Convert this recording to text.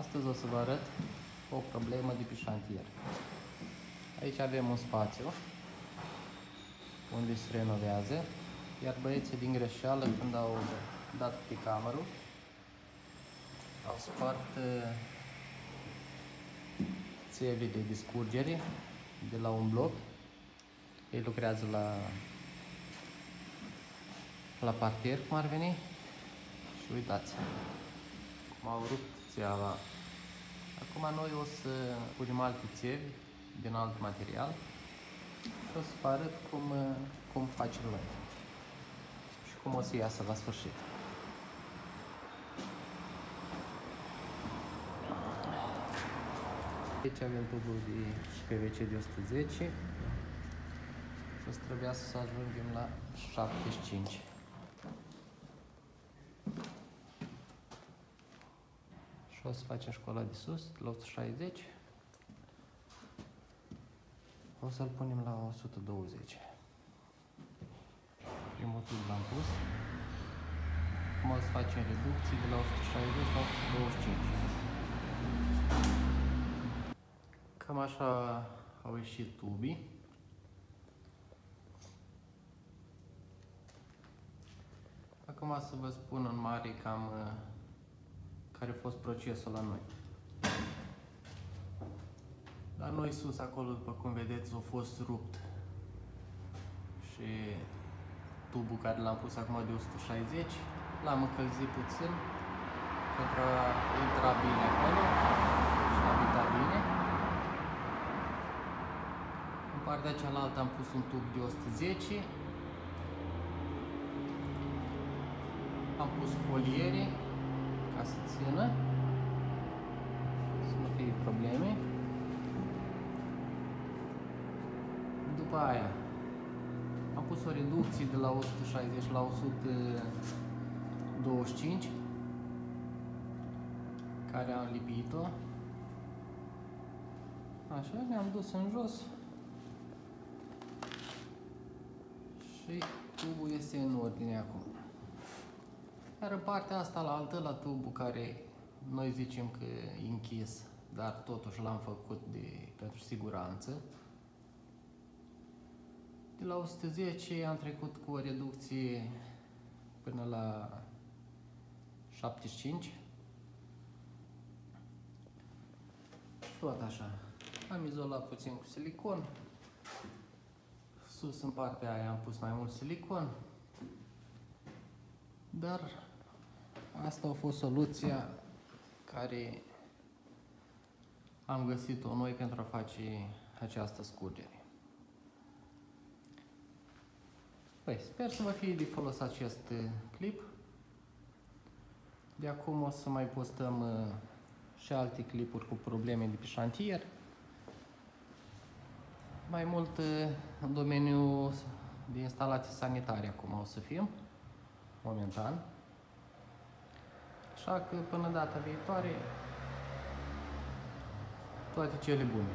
Astăzi o să vă arăt o problemă de pe șantier. Aici avem un spațiu unde se renovează, iar băieții din greșeală când au dat pe camerul au spart uh, țevile de scurgere de la un bloc. Ei lucrează la la parter, cum ar veni. Și uitați, cum au rupt țeava. Acum noi o să punem alte țevi din alt material și o să vă arăt cum, cum facem noi și cum o să iasă la sfârșit. Aici avem tubul de PVC de 110 și o să trebuiască să ajungem la 75. Și o să facem școala de sus, la 160. O să-l punem la 120. Primul tub l-am pus. Acum o să facem reducții de la 160 la 125. Cam așa au ieșit tubii. Acum să vă spun în mare cam uh, care a fost procesul la noi. La noi sus, acolo, după cum vedeți, a fost rupt. Și tubul care l-am pus acum de 160, l-am încălzit puțin pentru a intra bine acolo și a habita bine. În partea cealaltă am pus un tub de 110 am pus foliere ca să țină, să nu fie probleme. După aia am pus o reducție de la 160 la 125 care am lipit-o. Așa, ne-am dus în jos și tubul este în ordine acum. Iar în partea asta la altă, la tubul care noi zicem că e închis, dar totuși l-am făcut de, pentru siguranță. De la 110 am trecut cu o reducție până la 75. Tot așa. Am izolat puțin cu silicon. Sus în partea aia am pus mai mult silicon. Dar asta a fost soluția care am găsit-o noi pentru a face această scurgere. Păi, sper să vă fie de folos acest clip. De acum o să mai postăm uh, și alte clipuri cu probleme de pe șantier. Mai mult uh, în domeniul de instalații sanitare acum o să fim, momentan. Așa că până data viitoare, toate cele bune.